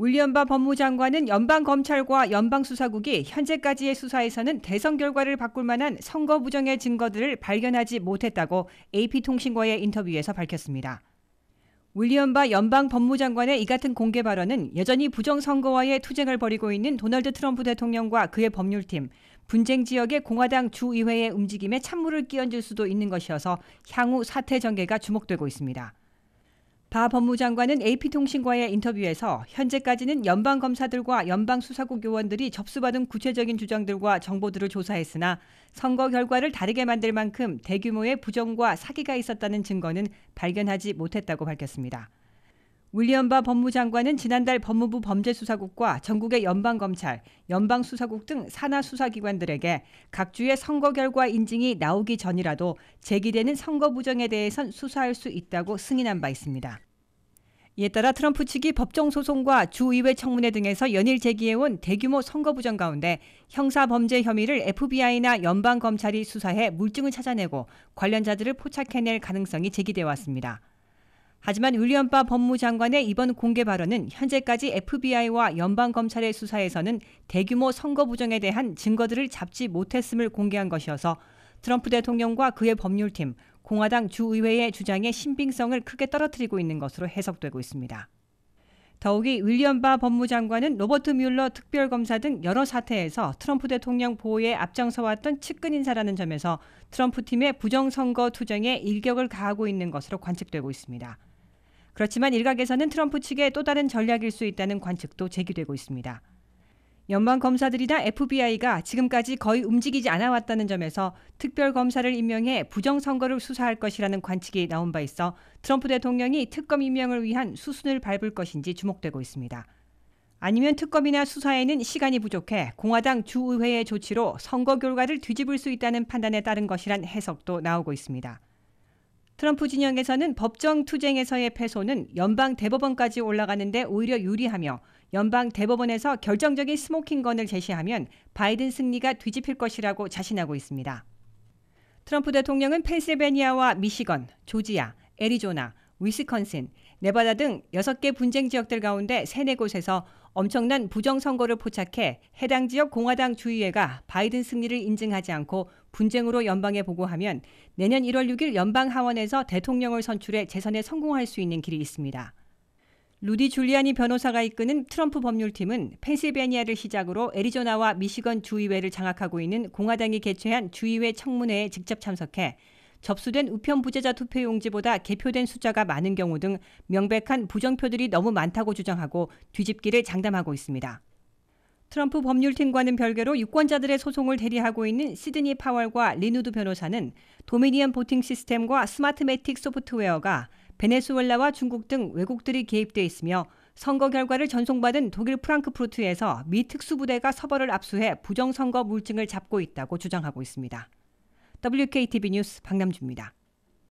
윌리엄바 법무장관은 연방검찰과 연방수사국이 현재까지의 수사에서는 대선 결과를 바꿀 만한 선거 부정의 증거들을 발견하지 못했다고 AP통신과의 인터뷰에서 밝혔습니다. 윌리엄바 연방 법무장관의 이 같은 공개 발언은 여전히 부정선거와의 투쟁을 벌이고 있는 도널드 트럼프 대통령과 그의 법률팀, 분쟁 지역의 공화당 주의회의 움직임에 찬물을 끼얹을 수도 있는 것이어서 향후 사태 전개가 주목되고 있습니다. 바 법무장관은 AP통신과의 인터뷰에서 현재까지는 연방 검사들과 연방 수사국 요원들이 접수받은 구체적인 주장들과 정보들을 조사했으나 선거 결과를 다르게 만들 만큼 대규모의 부정과 사기가 있었다는 증거는 발견하지 못했다고 밝혔습니다. 윌리엄 바 법무 장관은 지난달 법무부 범죄수사국과 전국의 연방검찰, 연방수사국 등 산하 수사기관들에게 각 주의 선거 결과 인증이 나오기 전이라도 제기되는 선거 부정에 대해선 수사할 수 있다고 승인한 바 있습니다. 이에 따라 트럼프 측이 법정 소송과 주의회 청문회 등에서 연일 제기해온 대규모 선거 부정 가운데 형사 범죄 혐의를 FBI나 연방 검찰이 수사해 물증을 찾아내고 관련자들을 포착해낼 가능성이 제기돼 왔습니다. 하지만 윌리엄 바 법무장관의 이번 공개 발언은 현재까지 FBI와 연방검찰의 수사에서는 대규모 선거 부정에 대한 증거들을 잡지 못했음을 공개한 것이어서 트럼프 대통령과 그의 법률팀, 공화당 주의회의 주장의 신빙성을 크게 떨어뜨리고 있는 것으로 해석되고 있습니다. 더욱이 윌리엄 바 법무장관은 로버트 뮬러 특별검사 등 여러 사태에서 트럼프 대통령 보호에 앞장서왔던 측근 인사라는 점에서 트럼프 팀의 부정선거 투쟁에 일격을 가하고 있는 것으로 관측되고 있습니다. 그렇지만 일각에서는 트럼프 측의 또 다른 전략일 수 있다는 관측도 제기되고 있습니다. 연방 검사들이나 FBI가 지금까지 거의 움직이지 않아 왔다는 점에서 특별 검사를 임명해 부정 선거를 수사할 것이라는 관측이 나온 바 있어 트럼프 대통령이 특검 임명을 위한 수순을 밟을 것인지 주목되고 있습니다. 아니면 특검이나 수사에는 시간이 부족해 공화당 주의회의 조치로 선거 결과를 뒤집을 수 있다는 판단에 따른 것이란 해석도 나오고 있습니다. 트럼프 진영에서는 법정 투쟁에서의 패소는 연방 대법원까지 올라가는데 오히려 유리하며 연방 대법원에서 결정적인 스모킹건을 제시하면 바이든 승리가 뒤집힐 것이라고 자신하고 있습니다. 트럼프 대통령은 펜실베니아와 미시건, 조지아, 애리조나, 위스컨신, 네바다 등 6개 분쟁 지역들 가운데 3, 4곳에서 엄청난 부정선거를 포착해 해당 지역 공화당 주의회가 바이든 승리를 인증하지 않고 분쟁으로 연방에 보고하면 내년 1월 6일 연방 하원에서 대통령을 선출해 재선에 성공할 수 있는 길이 있습니다. 루디 줄리아니 변호사가 이끄는 트럼프 법률팀은 펜실베니아를 시작으로 애리조나와 미시건 주의회를 장악하고 있는 공화당이 개최한 주의회 청문회에 직접 참석해 접수된 우편 부재자 투표 용지보다 개표된 숫자가 많은 경우 등 명백한 부정표들이 너무 많다고 주장하고 뒤집기를 장담하고 있습니다. 트럼프 법률팀과는 별개로 유권자들의 소송을 대리하고 있는 시드니 파월과 리누드 변호사는 도미니언 보팅 시스템과 스마트매틱 소프트웨어가 베네수엘라와 중국 등 외국들이 개입돼 있으며 선거 결과를 전송받은 독일 프랑크푸르트에서 미 특수부대가 서버를 압수해 부정선거 물증을 잡고 있다고 주장하고 있습니다. WKTV 뉴스 박남주입니다.